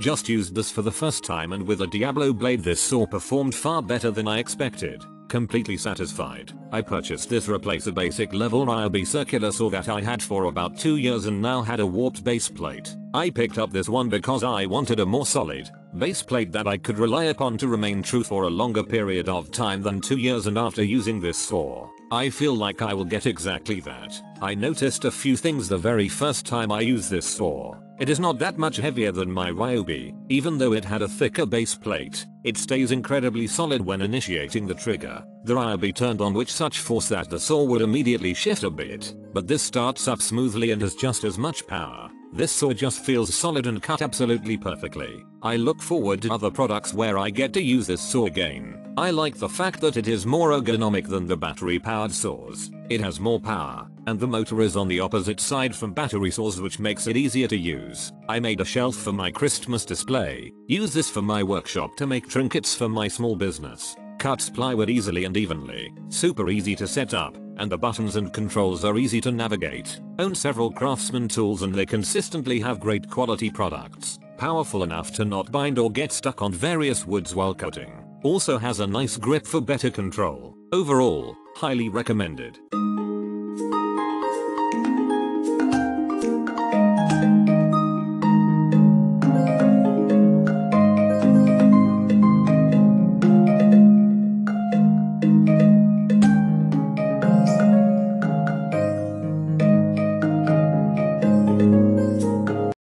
Just used this for the first time and with a Diablo blade this saw performed far better than I expected. Completely satisfied, I purchased this replace a basic level Ryobi circular saw that I had for about 2 years and now had a warped base plate. I picked up this one because I wanted a more solid base plate that I could rely upon to remain true for a longer period of time than 2 years and after using this saw, I feel like I will get exactly that. I noticed a few things the very first time I used this saw. It is not that much heavier than my Ryobi, even though it had a thicker base plate, it stays incredibly solid when initiating the trigger. The Ryobi turned on with such force that the saw would immediately shift a bit, but this starts up smoothly and has just as much power. This saw just feels solid and cut absolutely perfectly. I look forward to other products where I get to use this saw again. I like the fact that it is more ergonomic than the battery powered saws. It has more power, and the motor is on the opposite side from battery saws which makes it easier to use. I made a shelf for my Christmas display, use this for my workshop to make trinkets for my small business. Cuts plywood easily and evenly, super easy to set up, and the buttons and controls are easy to navigate. Own several craftsman tools and they consistently have great quality products. Powerful enough to not bind or get stuck on various woods while cutting. Also has a nice grip for better control. Overall, highly recommended.